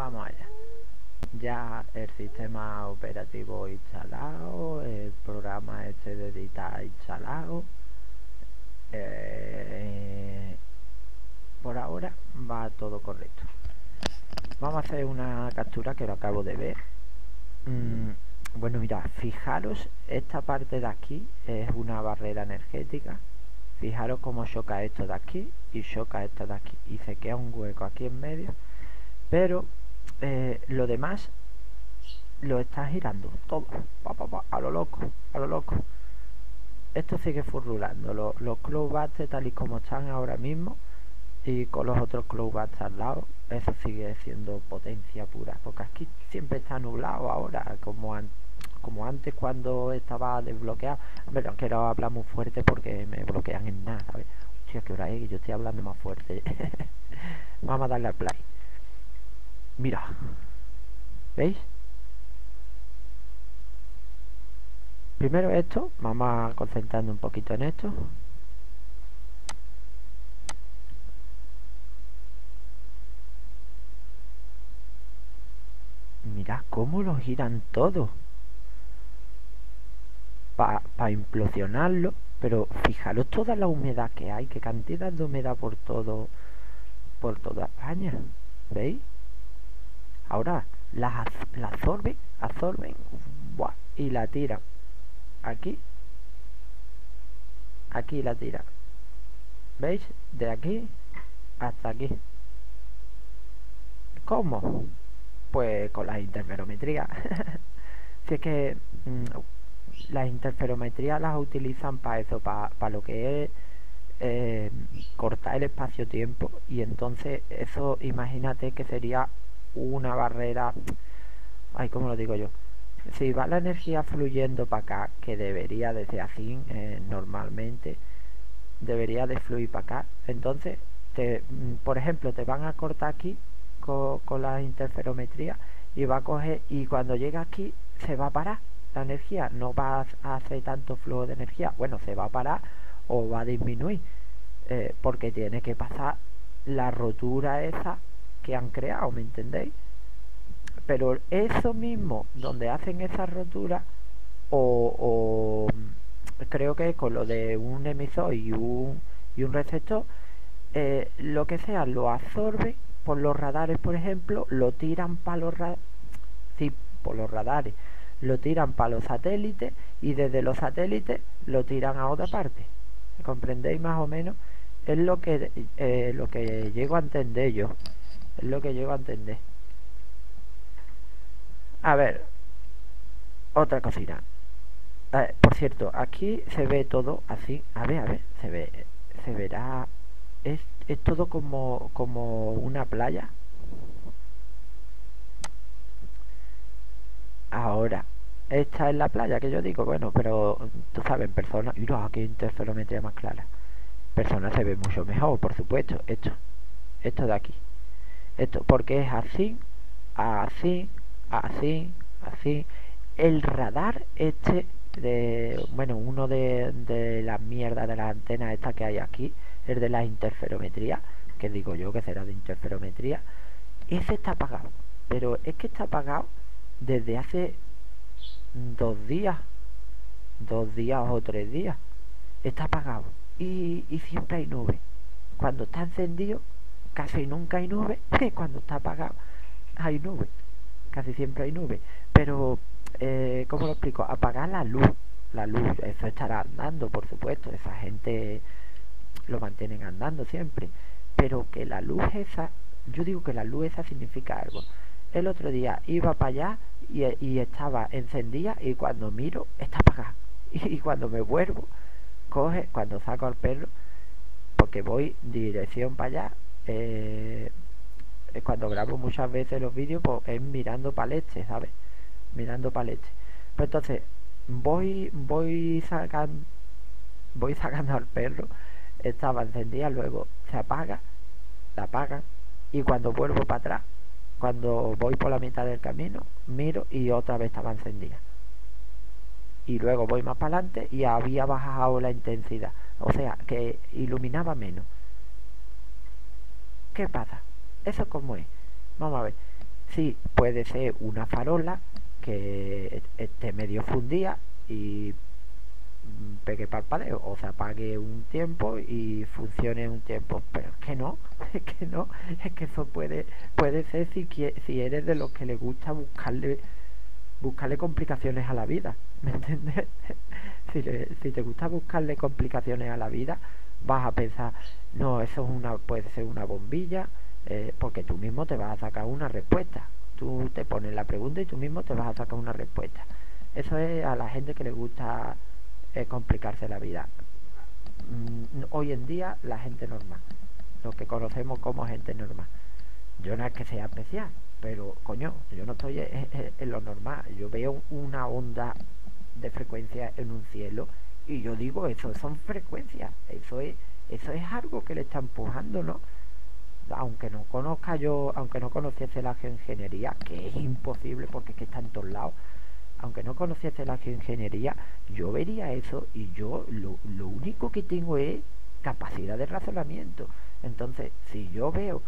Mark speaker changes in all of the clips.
Speaker 1: vamos allá. Ya el sistema operativo instalado, el programa este de editar instalado. Eh, por ahora va todo correcto. Vamos a hacer una captura que lo acabo de ver. Mm, bueno, mira, fijaros, esta parte de aquí es una barrera energética. Fijaros cómo choca esto de aquí y choca esto de aquí. Y se queda un hueco aquí en medio. Pero eh, lo demás lo está girando todo. a lo loco, a lo loco. Esto sigue furrulando. Los, los tal y como están ahora mismo y con los otros clubs al lado eso sigue siendo potencia pura porque aquí siempre está nublado ahora como, como antes cuando estaba desbloqueado pero no quiero hablar muy fuerte porque me bloquean en nada que hora es yo estoy hablando más fuerte vamos a darle al play mira ¿veis? primero esto vamos a concentrarnos un poquito en esto Mirad cómo lo giran todo. Para implosionarlo. Pero fijaros toda la humedad que hay. Qué cantidad de humedad por todo. Por toda España. ¿Veis? Ahora la, la absorben. Absorben. y la tiran. Aquí. Aquí la tiran. ¿Veis? De aquí hasta aquí. ¿Cómo? pues con las interferometrías. si es que mm, las interferometrías las utilizan para eso, para lo que es eh, cortar el espacio-tiempo y entonces eso imagínate que sería una barrera, ay, ¿cómo lo digo yo? Si va la energía fluyendo para acá, que debería desde así eh, normalmente, debería de fluir para acá, entonces, te, mm, por ejemplo, te van a cortar aquí con, la interferometría y va a coger y cuando llega aquí se va a parar. La energía, no va a hacer tanto flujo de energía, bueno, se va a parar o va a disminuir eh, porque tiene que pasar la rotura esa que han creado, ¿me entendéis? Pero eso mismo, donde hacen esa rotura, o, creo que con lo de un emisor y un, y un receptor, eh, lo que sea, lo absorbe por los radares, por ejemplo, lo tiran para los sí, por los radares, lo tiran para los satélites y desde los satélites lo tiran a otra parte. ¿Comprendéis más o menos? Es lo que eh, lo que llego a entender yo. Es lo que llego a entender. A ver, otra cosita. por cierto, aquí se ve todo así. A ver, a ver, se ve, se verá. Es es todo como, como una playa. Ahora, esta es la playa que yo digo, bueno, pero tú sabes, en persona, mira, aquí interferometría más clara. Persona se ve mucho mejor, por supuesto, esto, esto de aquí. Esto, porque es así, así, así, así. El radar este de, bueno, uno de, de las mierdas de las antenas esta que hay aquí, el de la interferometría, que digo yo que será de interferometría, ese está apagado. Pero es que está apagado desde hace dos días, dos días o tres días. Está apagado. Y, y siempre hay nube. Cuando está encendido, casi nunca hay nube. Cuando está apagado, hay nube. Casi siempre hay nube. Pero, eh, ¿cómo lo explico? Apagar la luz. La luz, eso estará andando, por supuesto. Esa gente lo mantienen andando siempre. Pero que la luz esa, yo digo que la luz esa significa algo. El otro día iba para allá y, estaba encendida y cuando miro está apagada. Y, cuando me vuelvo, coge, cuando saco al perro, porque voy dirección para allá, eh, cuando grabo muchas veces los vídeos, pues es mirando para leche, ¿sabes? Mirando para leche. Pues entonces, voy, voy sacando, voy sacando al perro estaba encendida, luego se apaga, la apagan y cuando vuelvo para atrás, cuando voy por la mitad del camino, miro y otra vez estaba encendida. Y luego voy más para adelante y había bajado la intensidad, o sea, que iluminaba menos. ¿Qué pasa? ¿Eso cómo es? Vamos a ver. sí, puede ser una farola que esté medio fundida y pegue parpadeo o se apague un tiempo y funcione un tiempo pero es que no es que no es que eso puede puede ser si, si eres de los que le gusta buscarle buscarle complicaciones a la vida ¿me entiendes? si, si te gusta buscarle complicaciones a la vida vas a pensar no eso es una puede ser una bombilla eh, porque tú mismo te vas a sacar una respuesta tú te pones la pregunta y tú mismo te vas a sacar una respuesta eso es a la gente que le gusta eh, complicarse la vida. Mm, hoy en día la gente normal, lo que conocemos como gente normal. Yo no es que sea especial, pero coño, yo no estoy en, lo normal. Yo veo una onda de frecuencia en un cielo y yo digo, eso son frecuencias, eso es, eso es algo que le está empujando, ¿no? Aunque no conozca yo, aunque no conociese la geoingeniería, que es imposible porque es que está en todos lados, aunque no conociese la geoingeniería, yo vería eso y yo lo, único que tengo es capacidad de razonamiento. Entonces, si yo veo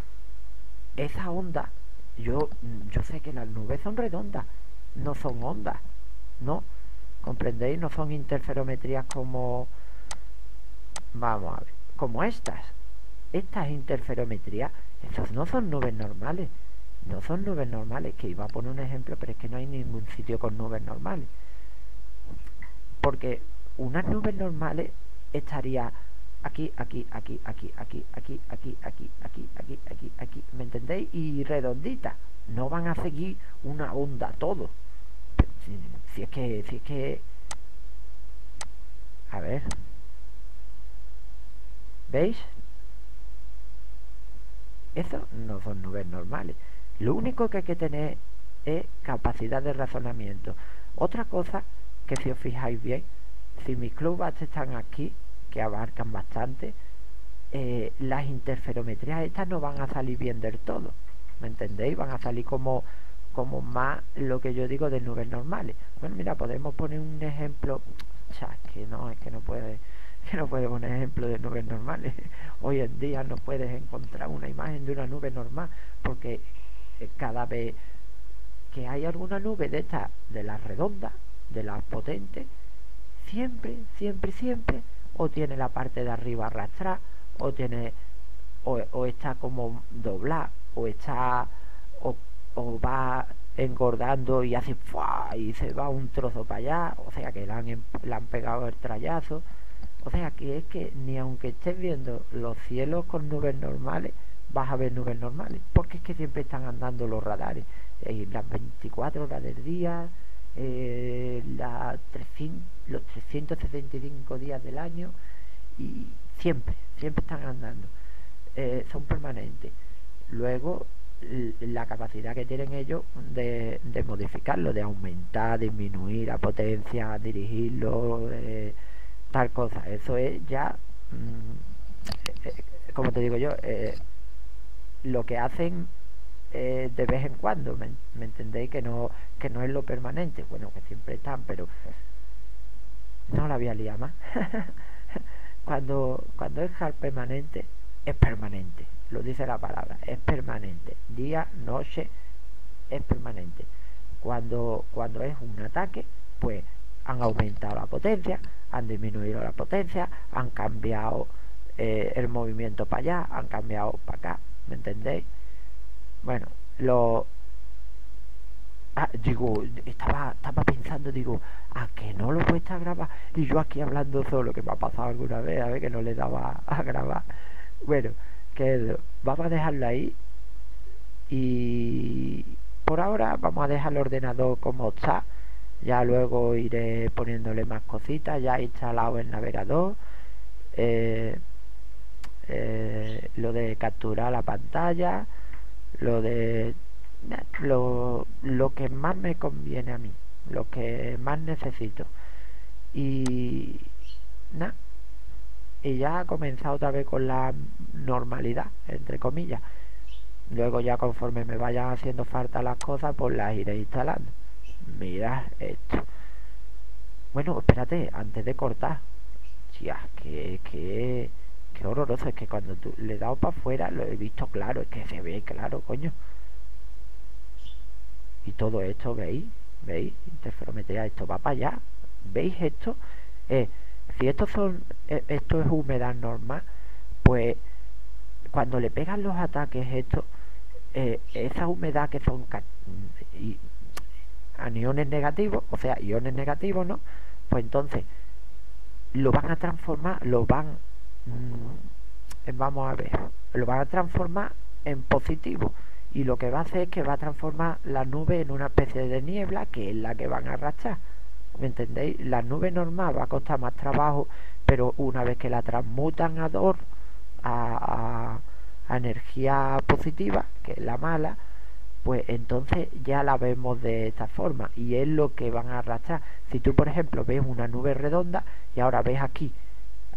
Speaker 1: esa onda, yo, yo sé que las nubes son redondas, no son ondas, ¿no? ¿Comprendéis? No son interferometrías como, vamos a ver, como estas. Estas interferometrías, esas no son nubes normales, no son nubes normales, que iba a poner un ejemplo, pero es que no hay ningún sitio con nubes normales. Porque unas nubes normales estaría aquí, aquí, aquí, aquí, aquí, aquí, aquí, aquí, aquí, aquí, aquí, aquí, ¿me entendéis? Y redondita. No van a seguir una onda todo. Si, es que, si es que... A ver. ¿Veis? Eso no son nubes normales. Lo único que hay que tener es capacidad de razonamiento. Otra cosa que si os fijáis bien, si mis clubes están aquí, que abarcan bastante, eh, las interferometrías estas no van a salir bien del todo. ¿Me entendéis? Van a salir como, como más lo que yo digo de nubes normales. Bueno, mira, podemos poner un ejemplo. Ya, que no, es que no puede que no puede poner ejemplo de nubes normales. Hoy en día no puedes encontrar una imagen de una nube normal porque cada vez que hay alguna nube de estas, de las redondas, de las potentes, siempre, siempre, siempre, o tiene la parte de arriba arrastrada, o tiene, o, está como doblada, o está, o, va engordando y hace y se va un trozo para allá, o sea que le han, em, le han pegado el trayazo, o sea que es que ni aunque estés viendo los cielos con nubes normales, vas a ver nubes normales, porque es que siempre están andando los radares, eh, las 24 horas del día, eh, los 365 días del año, y siempre, siempre están andando, eh, son permanentes. Luego, la capacidad que tienen ellos de, modificarlo, de aumentar, disminuir la potencia, dirigirlo, tal cosa, eso es ya, mm, como te digo yo, lo que hacen eh, de vez en cuando, ¿me, entendéis? Que no, que no es lo permanente, bueno, que siempre están, pero no la voy a liar más. cuando, cuando es hard permanente, es permanente, lo dice la palabra, es permanente, día, noche, es permanente. Cuando, cuando es un ataque, pues han aumentado la potencia, han disminuido la potencia, han cambiado eh, el movimiento para allá, han cambiado para acá, ¿me entendéis? Bueno, lo... Ah, digo, estaba, estaba pensando, digo, ¿a que no lo cuesta grabar? Y yo aquí hablando solo, que me ha pasado alguna vez, a ver que no le daba a grabar. Bueno, que vamos a dejarlo ahí. Y por ahora vamos a dejar el ordenador como está. Ya luego iré poniéndole más cositas, ya he instalado el navegador. Eh, eh, lo de capturar la pantalla, lo de lo, lo que más me conviene a mí, lo que más necesito. Y nada, y ya ha comenzado otra vez con la normalidad, entre comillas. Luego ya conforme me vayan haciendo falta las cosas, pues las iré instalando. Mira esto. Bueno, espérate, antes de cortar. Ya, que, que Qué horroroso, es que cuando tú le he dado para afuera lo he visto claro, es que se ve claro, coño. y todo esto, ¿veis? ¿Veis? Interferometría, esto va para allá. ¿Veis esto? Eh, si esto, son, eh, esto es humedad normal, pues cuando le pegan los ataques esto, eh, esa humedad que son aniones negativos, o sea, iones negativos, ¿no? Pues entonces lo van a transformar, lo van, mm, vamos a ver, lo van a transformar en positivo y lo que va a hacer es que va a transformar la nube en una especie de niebla que es la que van a arrastrar. ¿Me entendéis? La nube normal va a costar más trabajo, pero una vez que la transmutan a DOR, a, energía positiva, que es la mala, pues entonces ya la vemos de esta forma y es lo que van a arrastrar. Si tú, por ejemplo, ves una nube redonda y ahora ves aquí,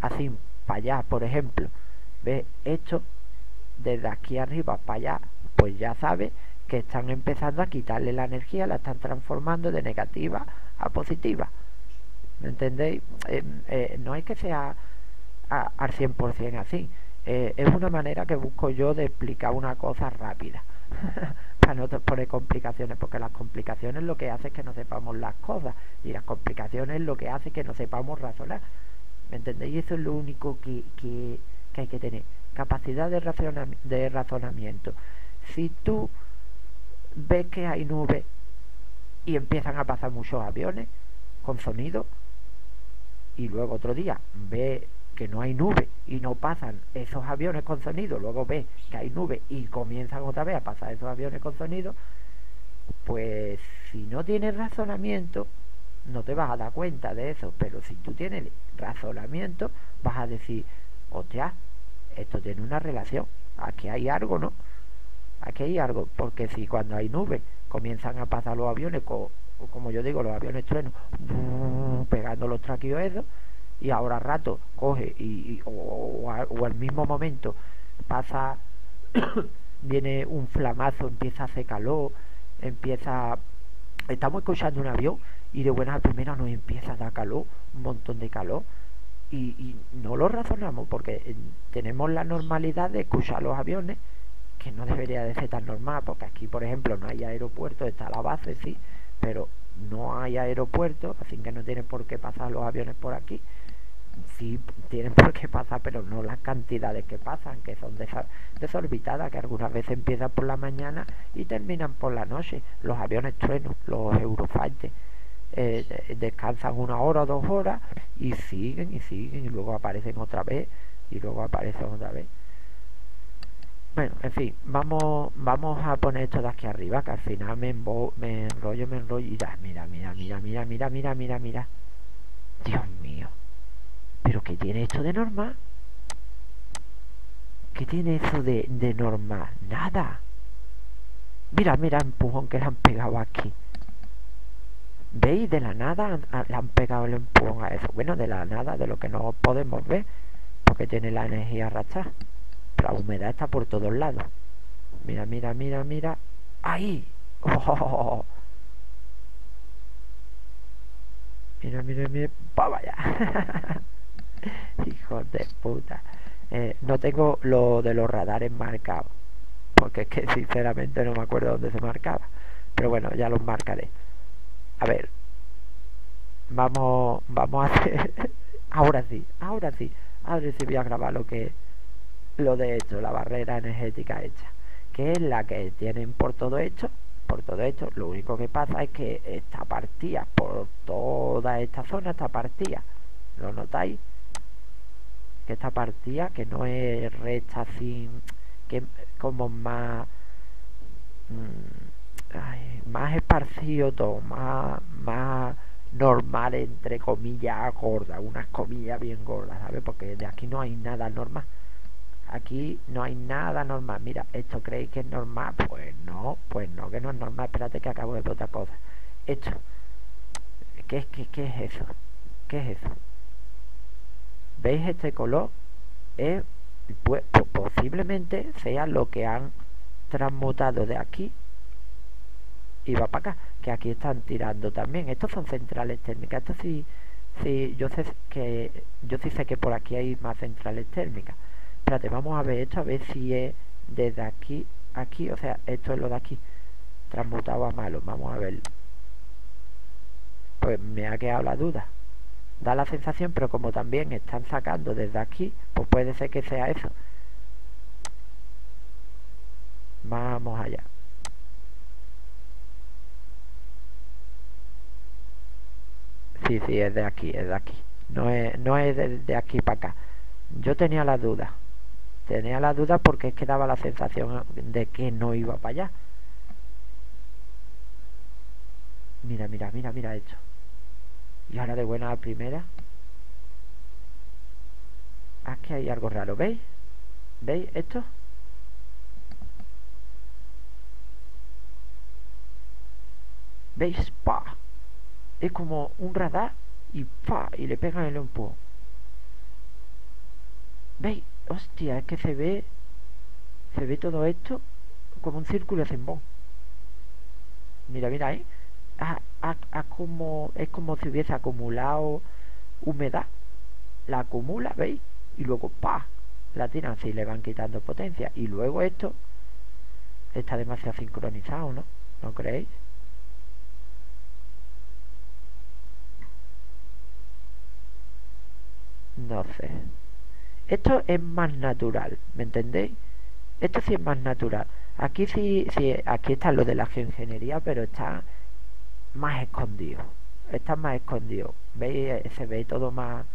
Speaker 1: así, para allá, por ejemplo, ves esto, desde aquí arriba para allá, pues ya sabes que están empezando a quitarle la energía, la están transformando de negativa a positiva. ¿Me entendéis? Eh, eh, no hay que sea al 100% así. Eh, es una manera que busco yo de explicar una cosa rápida. para no poner complicaciones, porque las complicaciones lo que hace es que no sepamos las cosas y las complicaciones lo que hace es que no sepamos razonar. ¿Me entendéis? Eso es lo único que, que, hay que tener. Capacidad de, de razonamiento. Si tú ves que hay nubes y empiezan a pasar muchos aviones con sonido. Y luego otro día ve que no hay nube y no pasan esos aviones con sonido, luego ves que hay nube y comienzan otra vez a pasar esos aviones con sonido, pues si no tienes razonamiento, no te vas a dar cuenta de eso, pero si tú tienes razonamiento, vas a decir, hostia, esto tiene una relación, aquí hay algo, ¿no? Aquí hay algo, porque si cuando hay nube comienzan a pasar los aviones, como yo digo, los aviones truenos, pegando los traquioedos, y ahora rato coge y, o, al mismo momento pasa viene un flamazo empieza a hacer calor empieza estamos escuchando un avión y de buena primera nos empieza a dar calor un montón de calor y, y no lo razonamos porque eh, tenemos la normalidad de escuchar los aviones que no debería de ser tan normal porque aquí por ejemplo no hay aeropuerto está la base sí pero no hay aeropuerto así que no tiene por qué pasar los aviones por aquí sí tienen por qué pasar, pero no las cantidades que pasan, que son desorbitadas, que algunas veces empiezan por la mañana y terminan por la noche. Los aviones truenos, los Eurofighters, eh, descansan una hora o dos horas y siguen y siguen y luego aparecen otra vez y luego aparecen otra vez. Bueno, en fin, vamos vamos a poner esto de aquí arriba, que al final me, me enrollo, me enrollo ya, mira, mira, mira, mira, mira, mira, mira, mira. Dios mío. ¿Pero qué tiene esto de normal? ¿Qué tiene eso de, de normal? Nada. Mira, mira el empujón que le han pegado aquí. ¿Veis? De la nada le han pegado el empujón a eso. Bueno, de la nada, de lo que no podemos ver, porque tiene la energía arrastrada. La humedad está por todos lados. Mira, mira, mira, mira. ¡Ahí! ¡Oh! Mira, mira, mira. ¡Pa vaya! Hijos de puta. Eh, no tengo lo de los radares marcados. Porque es que sinceramente no me acuerdo dónde se marcaba. Pero bueno, ya los marcaré. A ver. Vamos, vamos a hacer... ahora sí, ahora sí. Ahora sí voy a grabar lo que... Lo de esto, la barrera energética hecha. Que es la que tienen por todo esto. Por todo esto, lo único que pasa es que esta partida, por toda esta zona, está partida. ¿Lo notáis? que esta partida que no es recta así que como más mm, más esparcido todo más más normal entre comillas gordas unas comillas bien gordas ¿sabes? porque de aquí no hay nada normal aquí no hay nada normal mira esto creéis que es normal pues no pues no que no es normal espérate que acabo de ver otra cosa esto ¿qué qué, qué es eso? ¿qué es eso? ¿Veis este color? Es, pues, posiblemente sea lo que han transmutado de aquí y va para acá, que aquí están tirando también. Estos son centrales térmicas. Esto sí, sí, yo sé que yo sí sé que por aquí hay más centrales térmicas. Espérate, vamos a ver esto, a ver si es desde aquí aquí, o sea, esto es lo de aquí. transmutado a malo. Vamos a verlo. Pues me ha quedado la duda. Da la sensación, pero como también están sacando desde aquí, pues puede ser que sea eso. Vamos allá. Sí, sí, es de aquí, es de aquí. No es, no es de, aquí para acá. Yo tenía la duda. Tenía la duda porque es que daba la sensación de que no iba para allá. Mira, mira, mira, mira esto. Y ahora de buena a primera. Aquí hay algo raro, ¿veis? ¿Veis esto? ¿Veis? ¡Pah! Es como un radar y ¡pa! Y le pegan el empujón. ¿Veis? Hostia, es que se ve... Se ve todo esto como un círculo de zimbón. Mira, mira ahí. como, es como si hubiese acumulado humedad. La acumula, ¿veis? Y luego ¡pa! La tiran así, le van quitando potencia. Y luego esto está demasiado sincronizado, ¿no? ¿No creéis? No sé. Esto es más natural, ¿me entendéis? Esto sí es más natural. Aquí sí, sí, aquí está lo de la geoingeniería, pero está más escondido. Está más escondido. ¿Veis? Eh, se ve todo más,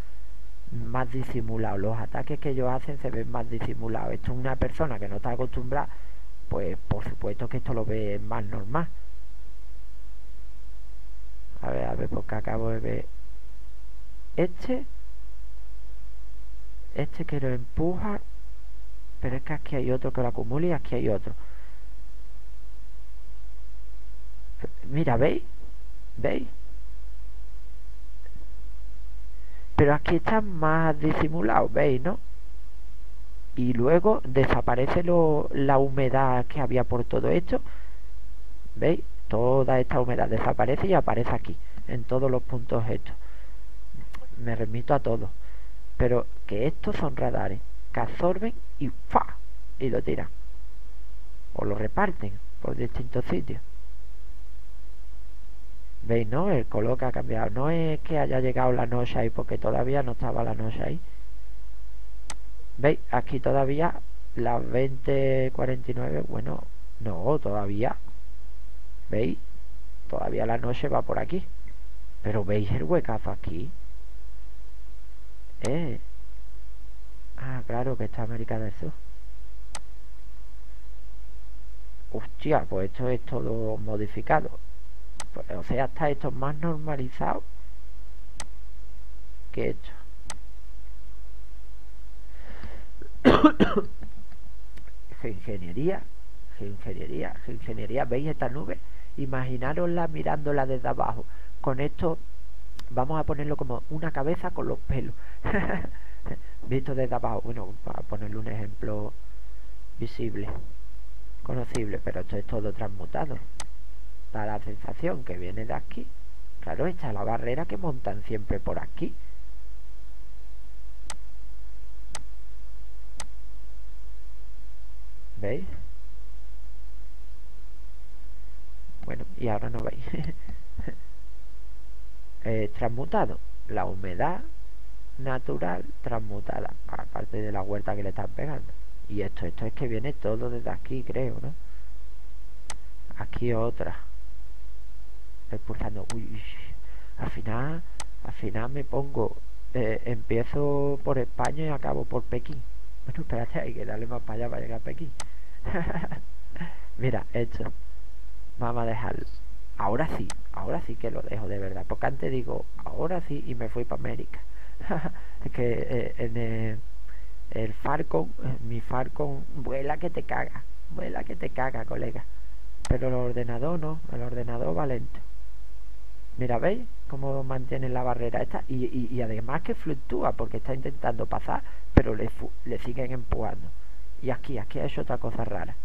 Speaker 1: más disimulado. Los ataques que ellos hacen se ven más disimulados. Esto es una persona que no está acostumbrada, pues por supuesto que esto lo ve más normal. A ver, a ver, porque acabo de ver. Este este que lo empuja pero es que aquí hay otro que lo acumula y aquí hay otro mira, ¿veis? ¿veis? pero aquí está más disimulado, ¿veis? ¿no? y luego desaparece lo, la humedad que había por todo esto ¿veis? toda esta humedad desaparece y aparece aquí en todos los puntos estos me remito a todo pero que estos son radares que absorben y ¡fa! y lo tiran. O lo reparten por distintos sitios. Veis no el color que ha cambiado. No es que haya llegado la noche ahí porque todavía no estaba la noche ahí. Veis aquí todavía las 20.49 bueno no todavía. Veis todavía la noche va por aquí. Pero veis el huecazo aquí eh. Ah, claro que está América del Sur. Hostia, pues esto es todo modificado. Pues, o sea, está esto más normalizado que esto. geoingeniería, geoingeniería, geoingeniería. ¿Veis esta nube? Imaginarosla mirándola desde abajo. Con esto vamos a ponerlo como una cabeza con los pelos. Visto desde abajo. Bueno para ponerle un ejemplo visible conocible pero esto es todo transmutado. Da la sensación que viene de aquí. Claro esta es la barrera que montan siempre por aquí. ¿veis? bueno y ahora no veis eh, transmutado. La humedad natural transmutada aparte de la huerta que le están pegando. Y esto esto es que viene todo desde aquí creo no aquí otra. Expulsando uy, al final al final me pongo eh, empiezo por España y acabo por Pekín. Bueno espérate hay que darle más para allá para llegar a Pekín. Mira esto. Vamos a dejarlo ahora sí, ahora sí que lo dejo de verdad, porque antes digo, ahora sí y me fui para América. es que eh, en el, el Falcon, mi Falcon vuela que te caga, vuela que te caga, colega. Pero el ordenador no, el ordenador va lento. Mira, ¿veis cómo mantiene la barrera esta? Y, y, además que fluctúa porque está intentando pasar, pero le, le siguen empujando. Y aquí, aquí ha hecho otra cosa rara.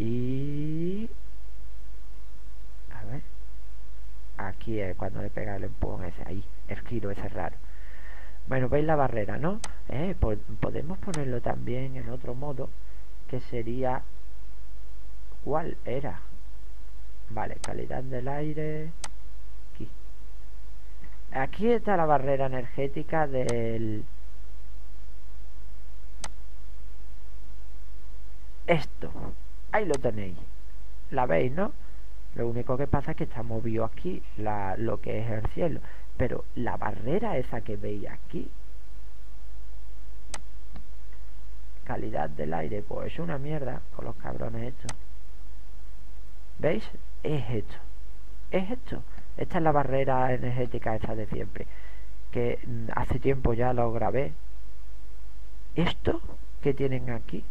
Speaker 1: Y a ver aquí es cuando le pega el empujón ese ahí el giro ese raro bueno veis la barrera no eh, podemos ponerlo también en otro modo que sería ¿Cuál era? Vale, calidad del aire. Aquí. Aquí está la barrera energética del... Esto. Ahí lo tenéis. La veis, ¿no? Lo único que pasa es que está movido aquí la, lo que es el cielo. Pero la barrera esa que veis aquí calidad del aire, pues es una mierda con los cabrones estos. ¿Veis? Es esto. Es esto. Esta es la barrera energética esa de siempre. Que mm, hace tiempo ya lo grabé. Esto que tienen aquí.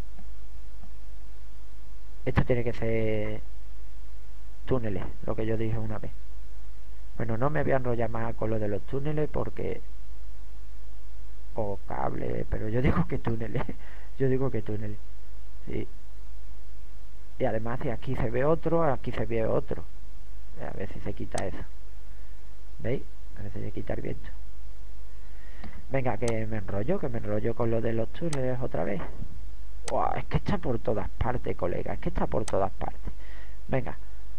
Speaker 1: Esto tiene que ser túneles, lo que yo dije una vez. Bueno, no me voy a enrollar más con lo de los túneles porque... O cable, pero yo digo que túneles. Yo digo que túnel. Sí. Y además de aquí se ve otro, aquí se ve otro. A ver si se quita eso. ¿Veis? A ver si se quita el viento. Venga, que me enrollo, que me enrollo con lo de los túneles otra vez. Es que está por todas partes, colega. Es que está por todas partes. Venga,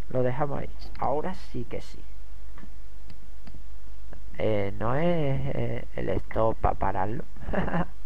Speaker 1: lo dejamos ahí. Ahora sí que sí. Eh, no es eh, el stop para pararlo.